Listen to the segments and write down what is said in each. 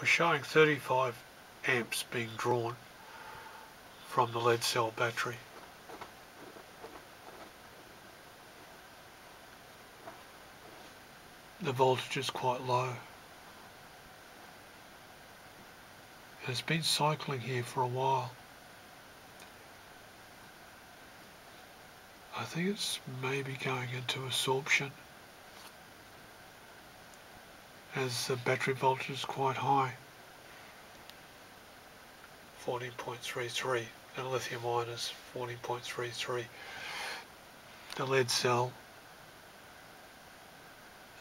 we're showing 35 amps being drawn from the lead cell battery. The voltage is quite low. It's been cycling here for a while. I think it's maybe going into absorption as the battery voltage is quite high. 14.33 and lithium ion is 14.33. The lead cell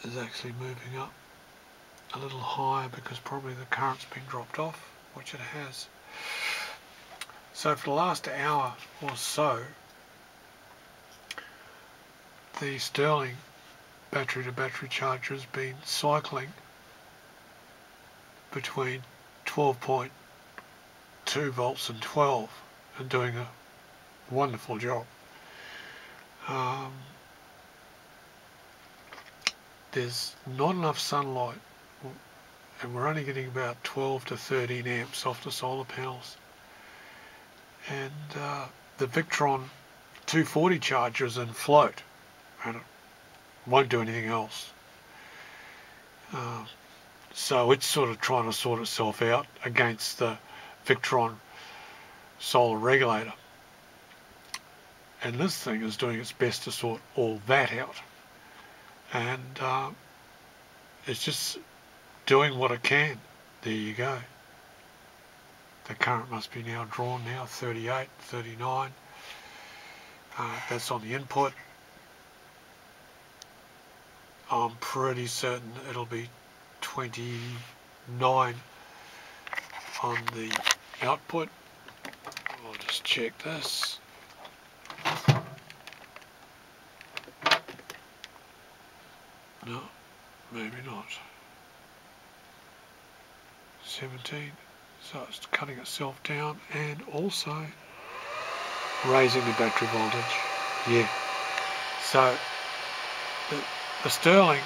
is actually moving up a little higher because probably the current's been dropped off, which it has. So for the last hour or so, the Sterling battery to battery charger has been cycling between 12.2 volts and 12 and doing a wonderful job. Um, there's not enough sunlight and we're only getting about 12 to 13 amps off the solar panels and uh, the Victron 240 charger is in float and it won't do anything else. Uh, so it's sort of trying to sort itself out against the Victron solar regulator. And this thing is doing its best to sort all that out. And uh, it's just doing what it can. There you go. The current must be now drawn now, 38, 39. Uh, that's on the input. I'm pretty certain it'll be 29 on the output. I'll just check this. No, maybe not. 17. So it's cutting itself down and also raising the battery voltage. Yeah. So the the Sterling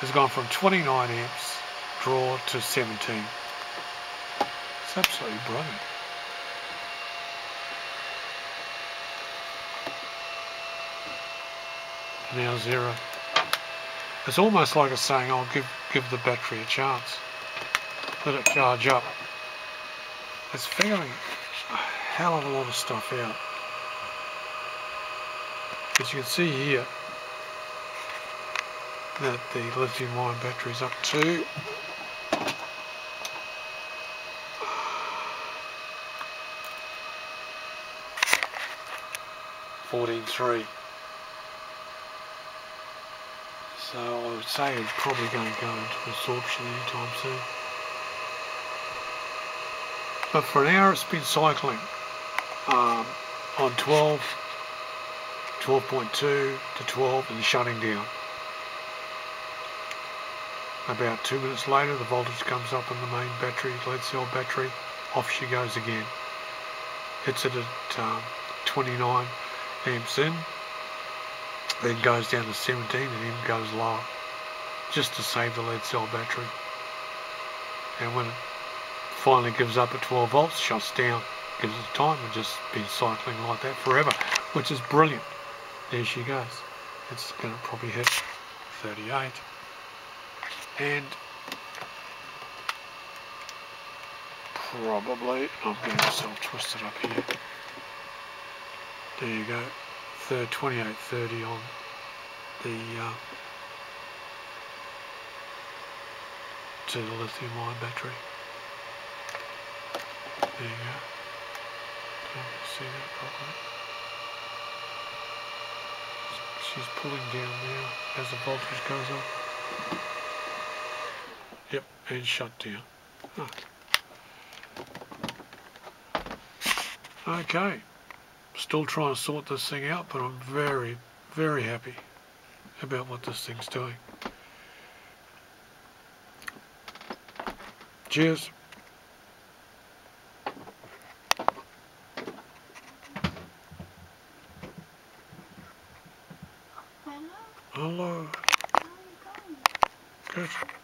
has gone from 29 amps draw to 17. It's absolutely brilliant. Now zero. It's almost like it's saying, I'll give, give the battery a chance. Let it charge up. It's figuring a hell of a lot of stuff out. As you can see here, that the lithium ion battery is up to. Fourteen three. So I would say it's probably going to go into absorption anytime soon. But for an hour it's been cycling um, on 12, 12.2 to 12 and shutting down. About two minutes later, the voltage comes up on the main battery, lead cell battery. Off she goes again. Hits it at um, 29 amps in, then goes down to 17 and then goes lower, just to save the lead cell battery. And when it finally gives up at 12 volts, shuts down, gives it time, and just been cycling like that forever, which is brilliant. There she goes. It's going to probably hit 38 and probably I'm getting myself twisted up here there you go third 2830 on the uh, to the lithium ion battery. There you go. Can you see that properly she's pulling down now as the voltage goes up. Yep, and shut down. Huh. Okay, still trying to sort this thing out, but I'm very, very happy about what this thing's doing. Cheers. Hello. Hello. How are you going? Good.